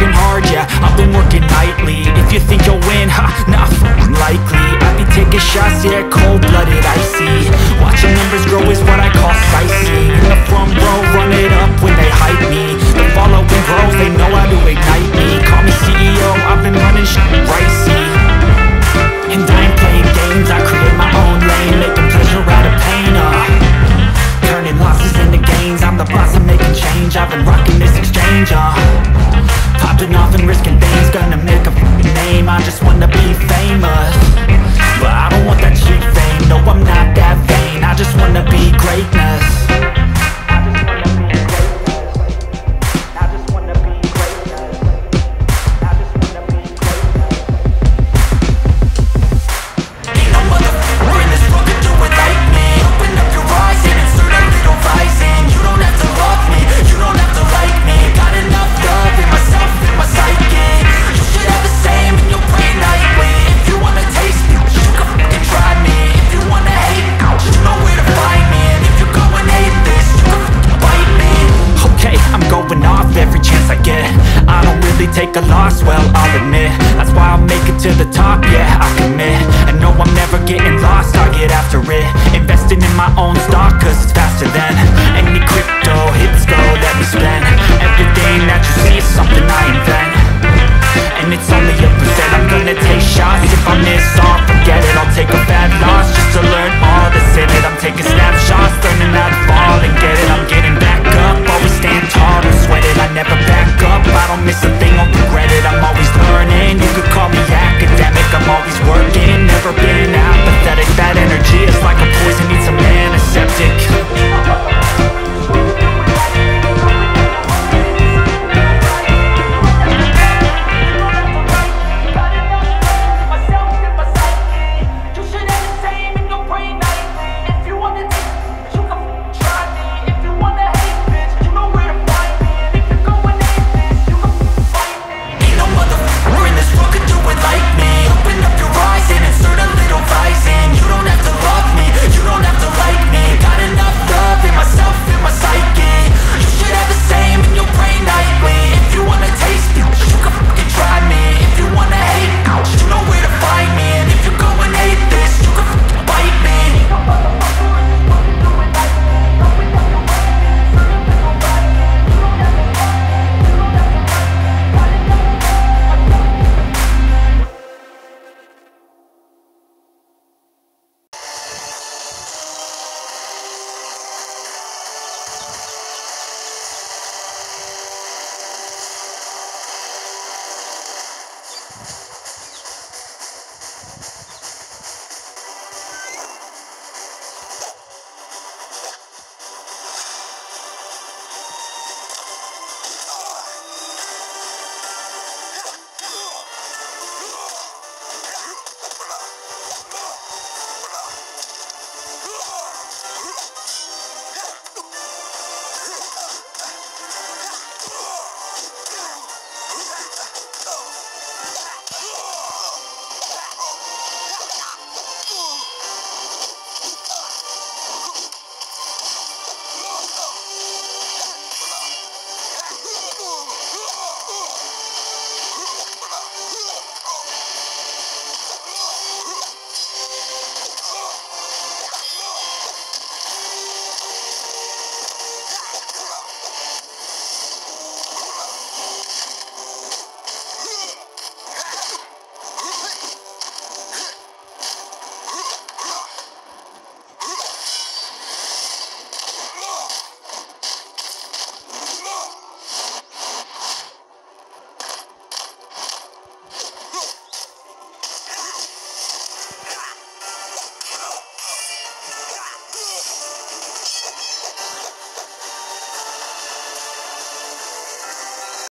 working hard, yeah, I've been working nightly. If you think you'll win, ha, nah, likely. I be taking shots, yeah, cold-blooded, icy. Watching numbers grow is what I call sightseeing In the front row, run it up when they hype me. The following grows, they know how to ignite me. Call me CEO, I've been running shit right, see And I ain't playing games, I create my own lane. Making pleasure out of pain, uh. Turning losses into gains I'm the boss, I'm making change. I've been rocking this exchange, uh Popping off and risking things Gonna make a name. I just wanna be famous off every chance I get. I don't really take a loss, well, I'll admit. That's why I make it to the top, yeah, I commit. And know I'm never getting lost, I get after it. Investing in my own stock, cause it's faster than Any crypto hits go, let me spend. Everything that you see is something I invent. And it's only a percent, I'm gonna take shots. If I miss all, forget it, I'll take a bad loss Just to learn all that's in it, I'm taking snapshots Learning how to fall and get it, I'm getting